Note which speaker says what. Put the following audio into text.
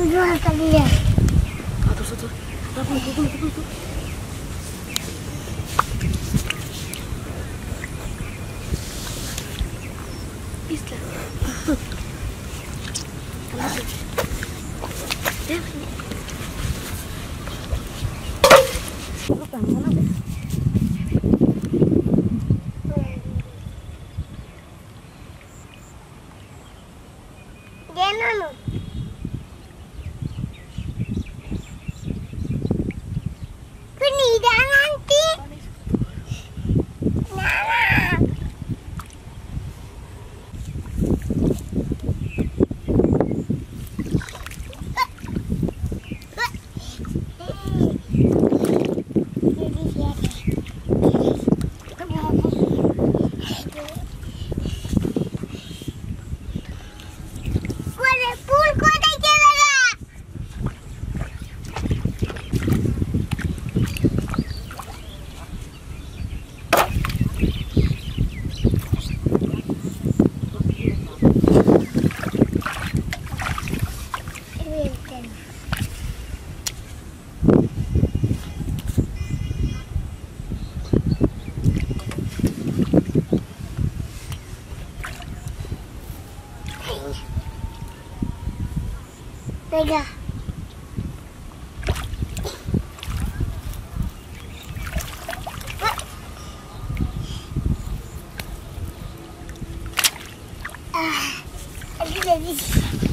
Speaker 1: Kali ya.
Speaker 2: Satu, satu.
Speaker 1: Jangan. Penida nanti. down. скажешь? Тайга. Ah, I didn't